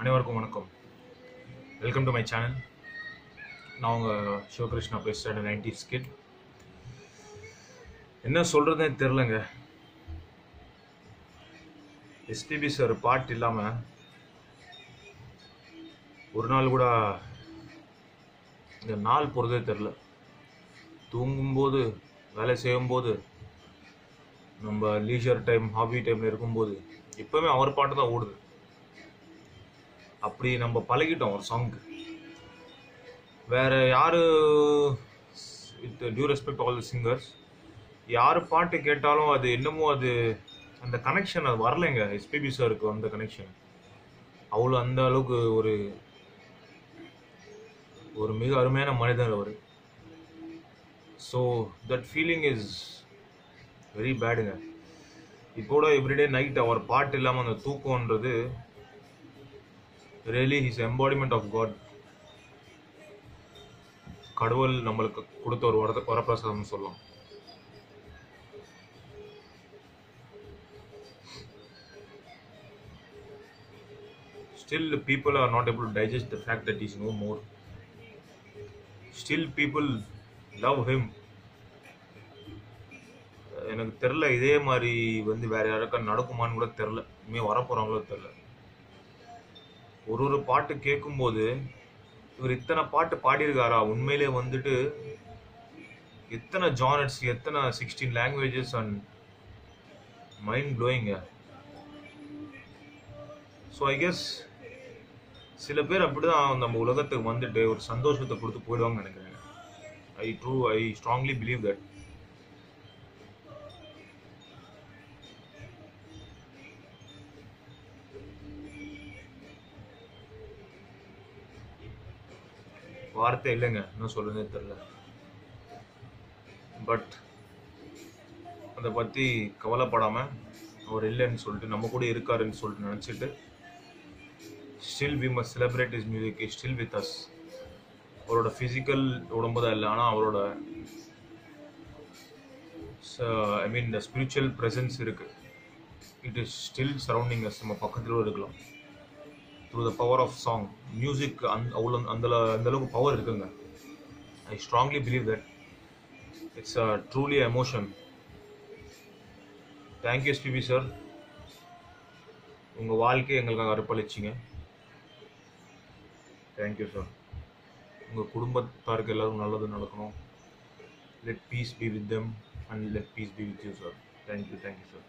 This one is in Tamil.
அனைவருக்கும் வணக்கம். வெல்கம் டு மை சேனல் நான் உங்கள் சிவகிருஷ்ணா பேசுகிறேன் நைன்டி ஸ்கிட் என்ன சொல்கிறதுன்னு தெரிலங்க எஸ்பிபி சார் பாட்டு இல்லாமல் ஒரு நாள் கூட இந்த நாள் போகிறதே தெரில தூங்கும்போது வேலை செய்யும்போது நம்ம லீஷர் டைம் ஹாபி டைமில் இருக்கும்போது எப்போவுமே அவர் பாட்டு தான் ஓடுது. அப்படி நம்ம பழகிட்டோம் ஒரு சாங்க்கு வேற யாரு with due respect all the singers யார் பாட்டு கேட்டாலும் அது என்னமோ அது அந்த கனெக்ஷன் அது வரலைங்க. எஸ்பிபி சாருக்கு அந்த கனெக்ஷன் அவ்வளோ அந்த அளவுக்கு ஒரு ஒரு மிக அருமையான மனிதர் அவர். So that feeling is very பேடுங்க இப்போ கூட எவ்ரிடே நைட் அவர் பாட்டு இல்லாமல் அந்த தூக்கம்ன்றது really his embodiment of god கடவுள் நம்மளுக்கு கொடுத்த ஒரு வர வரப்பிரசாதம் சொல்லலாம். Still people are not able to digest the fact that he's no more. Still people love him. எனக்கு தெரில இதே மாதிரி வந்து வேற யாருக்கா நடக்குமான்னு கூட தெரில இனிமேல் வரப்போகிறாங்களோ தெரில ஒரு ஒரு பாட்டு கேட்கும்போது இவர் இத்தனை பாட்டு பாடியிருக்காரா? உண்மையிலே வந்துட்டு எத்தனை ஜானட்ஸ் எத்தனை sixteen languages and mind ப்ளோயிங்க so I guess சில பேர் அப்படிதான் நம்ம உலகத்துக்கு வந்துட்டு ஒரு சந்தோஷத்தை கொடுத்து போயிடுவாங்கன்னு நினைக்கிறேன். I true I strongly believe that வார்த்தை இல்லைங்க. என்ன சொல்லுங்க தெரில பட் அதை பற்றி கவலைப்படாமல் அவர் இல்லைன்னு சொல்லிட்டு நம்ம கூட இருக்காருன்னு சொல்லிட்டு நினச்சிட்டு still we must celebrate is music is still with us அவரோட ஃபிசிக்கல் உடம்பு தான் இல்லை. ஆனால் அவரோட I mean the spiritual presence இருக்குது it is still surrounding us நம்ம பக்கத்தில் இருக்கலாம். Through the power of song music அந் அவ்வளோ அந்த அந்தளவுக்கு பவர் இருக்குங்க. I strongly believe that it's a truly emotion thank you SPB sir உங்கள் வாழ்க்கையை எங்களுக்காக அர்ப்பணிச்சிங்க. தேங்க்யூ சார் உங்கள் குடும்பத்தாருக்கு எல்லோரும் நல்லது நடக்கணும். Let peace be with them and let peace be with you sir thank you thank you sir